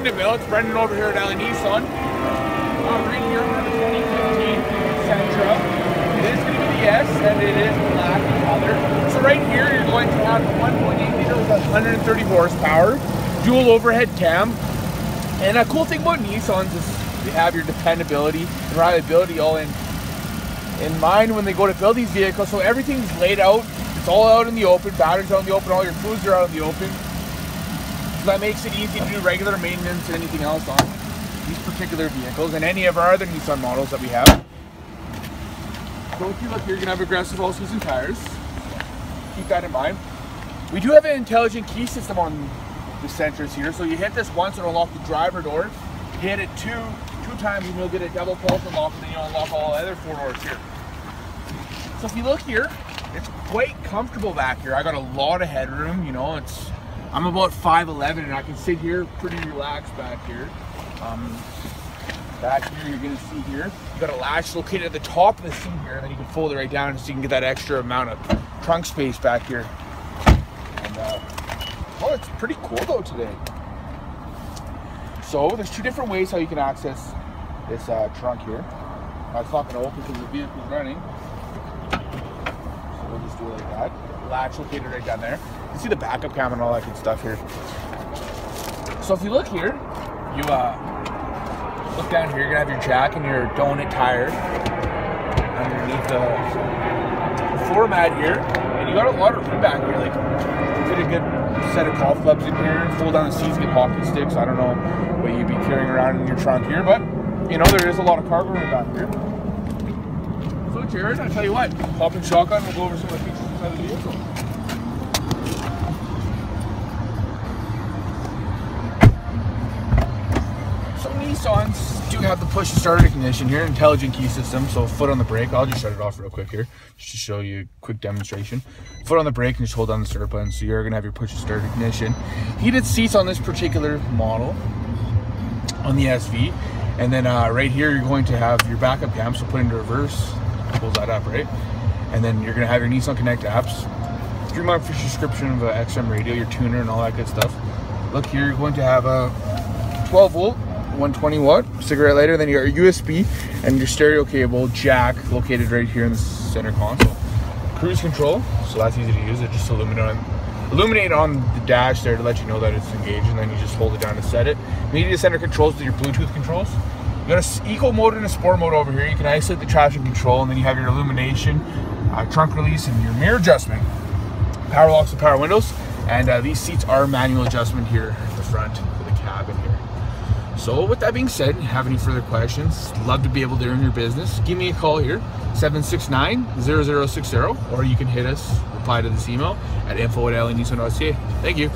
It's Brendan over here at LA Nissan. Uh, right here have a 2015 Sentra. It is going to be the S and it is black in color. So right here you're going to have a 1.8 liter with 130 horsepower, dual overhead cam. And a cool thing about Nissans is they have your dependability and reliability all in in mind when they go to build these vehicles. So everything's laid out. It's all out in the open. Batteries out in the open. All your fluids are out in the open. That makes it easy to do regular maintenance and anything else on these particular vehicles and any of our other Nissan models that we have. So if you look here, you're gonna have aggressive all season tires. Keep that in mind. We do have an intelligent key system on the Sentras here. So you hit this once, it'll unlock the driver door. Hit it two two times and you'll get a double pulse unlock and then you'll unlock all the other four doors here. So if you look here, it's quite comfortable back here. I got a lot of headroom, you know, it's I'm about 5'11 and I can sit here pretty relaxed back here. Um, back here, you're gonna see here, you got a latch located at the top of the seat here, and then you can fold it right down so you can get that extra amount of trunk space back here. And, uh, oh, it's pretty cool though today. So there's two different ways how you can access this uh, trunk here. It's not gonna open because the vehicle's running. Do it like that. Latch located right down there. You see the backup cam and all that good stuff here. So if you look here, you uh, look down here, you're gonna have your jack and your donut tire underneath the floor mat here. And you got a lot of room back here, like a good set of golf clubs in here, fold down the seats, get hockey sticks. I don't know what you'd be carrying around in your trunk here, but you know, there is a lot of cargo room back here. So I tell you what, hop in shotgun, we'll go over some of the features inside the vehicle. Nissans do have the push start ignition here, intelligent key system. So foot on the brake. I'll just shut it off real quick here, just to show you a quick demonstration. Foot on the brake and just hold down the start button. So you're gonna have your push start ignition. Heated seats on this particular model on the SV. And then uh, right here, you're going to have your backup cam. So put into reverse, pulls that up, right? And then you're gonna have your Nissan Connect apps. Month free subscription of a XM radio, your tuner, and all that good stuff. Look here, you're going to have a 12 volt 120 watt cigarette lighter then you got your usb and your stereo cable jack located right here in the center console cruise control so that's easy to use it just illuminate on illuminate on the dash there to let you know that it's engaged and then you just hold it down to set it media center controls with your bluetooth controls you got a eco mode and a sport mode over here. You can isolate the traction control and then you have your illumination uh, trunk release and your mirror adjustment. Power locks and power windows and uh, these seats are manual adjustment here at the front for the cabin here. So with that being said, have any further questions, love to be able to earn your business, give me a call here, 769-0060, or you can hit us, reply to this email at info at Thank you.